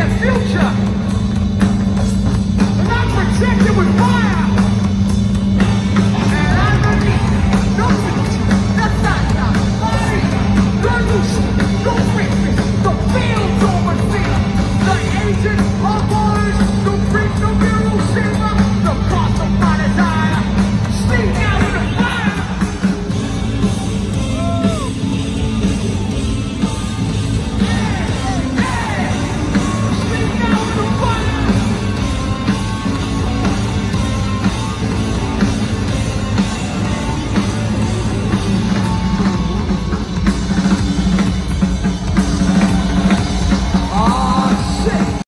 their future. They're not protected with fire.